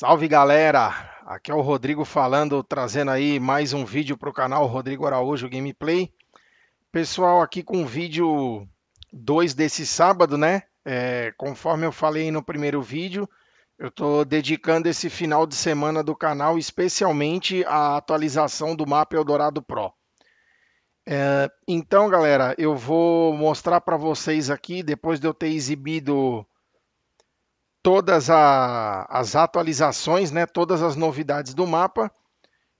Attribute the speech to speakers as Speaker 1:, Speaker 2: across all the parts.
Speaker 1: Salve galera, aqui é o Rodrigo falando, trazendo aí mais um vídeo para o canal Rodrigo Araújo Gameplay. Pessoal, aqui com o vídeo 2 desse sábado, né? É, conforme eu falei no primeiro vídeo, eu estou dedicando esse final de semana do canal especialmente à atualização do mapa Eldorado Pro. É, então, galera, eu vou mostrar para vocês aqui, depois de eu ter exibido todas a, as atualizações, né, todas as novidades do mapa.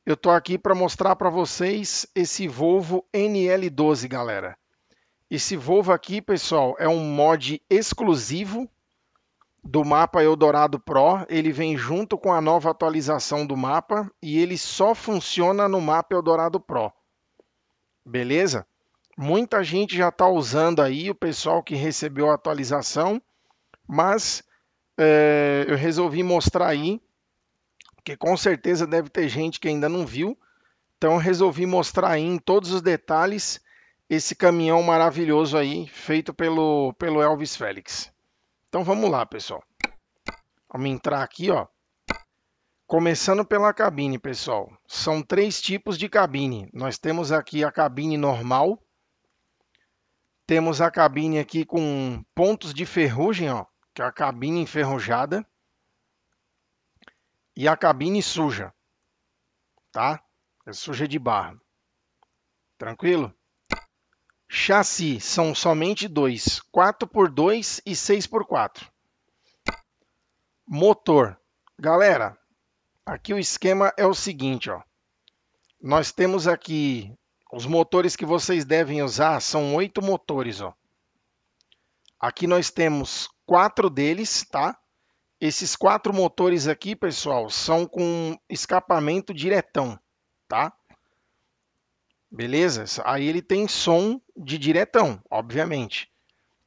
Speaker 1: Eu estou aqui para mostrar para vocês esse Volvo NL12, galera. Esse Volvo aqui, pessoal, é um mod exclusivo do mapa Eldorado Pro. Ele vem junto com a nova atualização do mapa e ele só funciona no mapa Eldorado Pro. Beleza? Muita gente já está usando aí, o pessoal que recebeu a atualização, mas é, eu resolvi mostrar aí, porque com certeza deve ter gente que ainda não viu. Então resolvi mostrar aí em todos os detalhes esse caminhão maravilhoso aí, feito pelo, pelo Elvis Félix. Então vamos lá, pessoal. Vamos entrar aqui, ó. Começando pela cabine, pessoal. São três tipos de cabine. Nós temos aqui a cabine normal. Temos a cabine aqui com pontos de ferrugem, ó que é a cabine enferrujada e a cabine suja, tá? É suja de barro. Tranquilo? Chassi são somente dois, 4x2 e 6x4. Motor. Galera, aqui o esquema é o seguinte, ó. Nós temos aqui os motores que vocês devem usar, são oito motores, ó. Aqui nós temos quatro deles, tá? Esses quatro motores aqui, pessoal, são com escapamento diretão, tá? Beleza? Aí ele tem som de diretão, obviamente.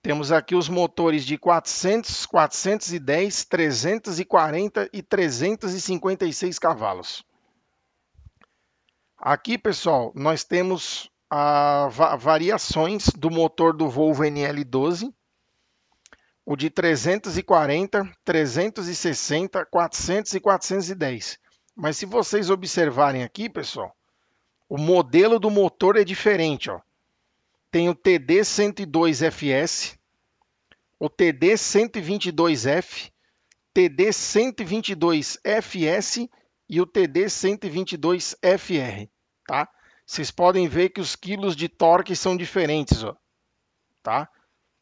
Speaker 1: Temos aqui os motores de 400, 410, 340 e 356 cavalos. Aqui, pessoal, nós temos a, variações do motor do Volvo NL12, o de 340, 360, 400 e 410. Mas se vocês observarem aqui, pessoal, o modelo do motor é diferente. Ó. Tem o TD 102FS, o TD 122F, TD 122FS e o TD 122FR. Tá? Vocês podem ver que os quilos de torque são diferentes. Ó. Tá?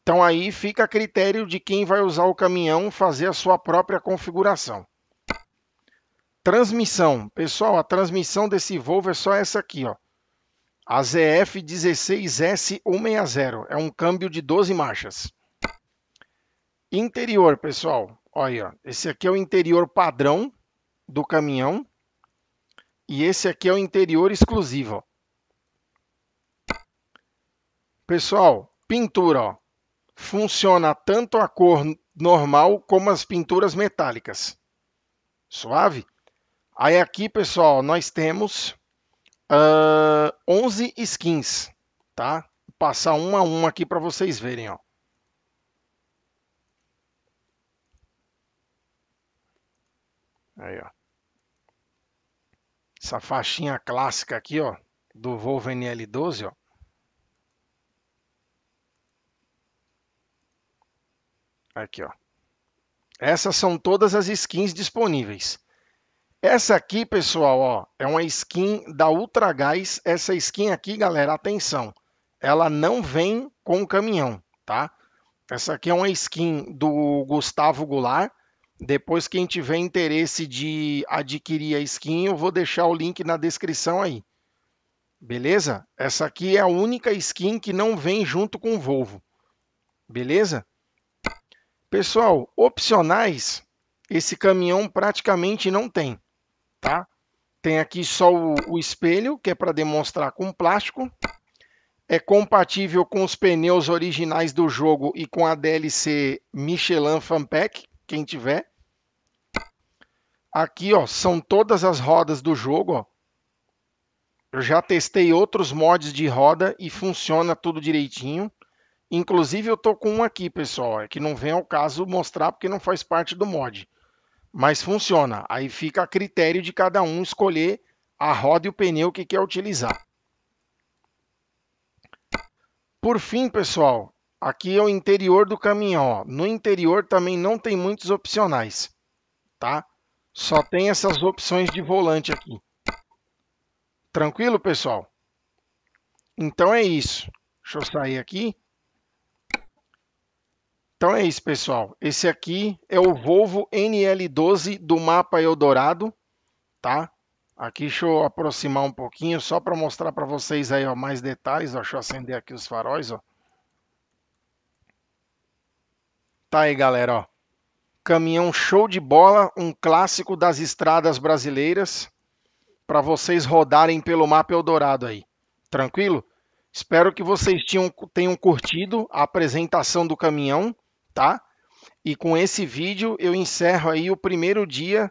Speaker 1: Então aí fica a critério de quem vai usar o caminhão fazer a sua própria configuração. Transmissão. Pessoal, a transmissão desse Volvo é só essa aqui, ó. A ZF16S160. É um câmbio de 12 marchas. Interior, pessoal. Olha, esse aqui é o interior padrão do caminhão. E esse aqui é o interior exclusivo. Pessoal, pintura, ó funciona tanto a cor normal como as pinturas metálicas. Suave? Aí aqui, pessoal, nós temos uh, 11 skins, tá? Vou passar uma a uma aqui para vocês verem, ó. Aí, ó. Essa faixinha clássica aqui, ó, do Volvo NL12, ó. Aqui, ó. Essas são todas as skins disponíveis. Essa aqui, pessoal, ó, é uma skin da Ultra Gás. Essa skin aqui, galera, atenção, ela não vem com o caminhão, tá? Essa aqui é uma skin do Gustavo Goulart. Depois, quem tiver interesse de adquirir a skin, eu vou deixar o link na descrição aí. Beleza? Essa aqui é a única skin que não vem junto com o Volvo. Beleza? Pessoal, opcionais, esse caminhão praticamente não tem, tá? Tem aqui só o, o espelho, que é para demonstrar com plástico. É compatível com os pneus originais do jogo e com a DLC Michelin Fanpack, quem tiver. Aqui, ó, são todas as rodas do jogo, ó. Eu já testei outros mods de roda e funciona tudo direitinho. Inclusive eu tô com um aqui, pessoal, é que não vem ao caso mostrar porque não faz parte do mod. mas funciona. Aí fica a critério de cada um escolher a roda e o pneu que quer utilizar. Por fim, pessoal, aqui é o interior do caminhão. Ó. No interior também não tem muitos opcionais, tá? Só tem essas opções de volante aqui. Tranquilo, pessoal? Então é isso. Deixa eu sair aqui. Então é isso, pessoal. Esse aqui é o Volvo NL12 do mapa Eldorado, tá? Aqui deixa eu aproximar um pouquinho só para mostrar para vocês aí ó, mais detalhes. Ó. Deixa eu acender aqui os faróis, ó. Tá aí, galera, ó. Caminhão show de bola, um clássico das estradas brasileiras para vocês rodarem pelo mapa Eldorado aí. Tranquilo? Espero que vocês tenham, curtido a apresentação do caminhão tá? E com esse vídeo eu encerro aí o primeiro dia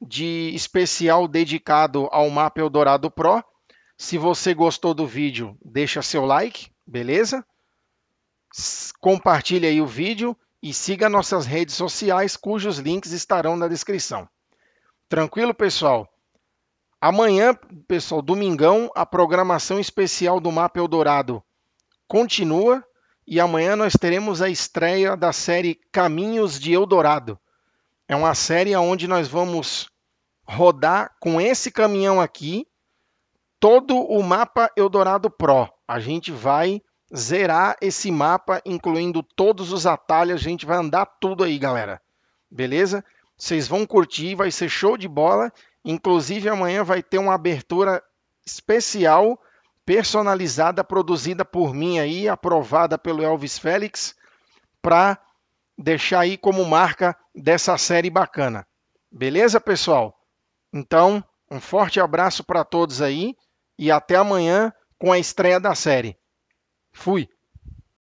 Speaker 1: de especial dedicado ao Mapa Eldorado Pro. Se você gostou do vídeo, deixa seu like, beleza? Compartilhe aí o vídeo e siga nossas redes sociais, cujos links estarão na descrição. Tranquilo, pessoal? Amanhã, pessoal, domingão, a programação especial do Mapa Eldorado continua e amanhã nós teremos a estreia da série Caminhos de Eldorado. É uma série onde nós vamos rodar com esse caminhão aqui todo o mapa Eldorado Pro. A gente vai zerar esse mapa, incluindo todos os atalhos, a gente vai andar tudo aí, galera. Beleza? Vocês vão curtir, vai ser show de bola. Inclusive amanhã vai ter uma abertura especial personalizada, produzida por mim aí, aprovada pelo Elvis Félix, para deixar aí como marca dessa série bacana. Beleza, pessoal? Então, um forte abraço para todos aí e até amanhã com a estreia da série. Fui!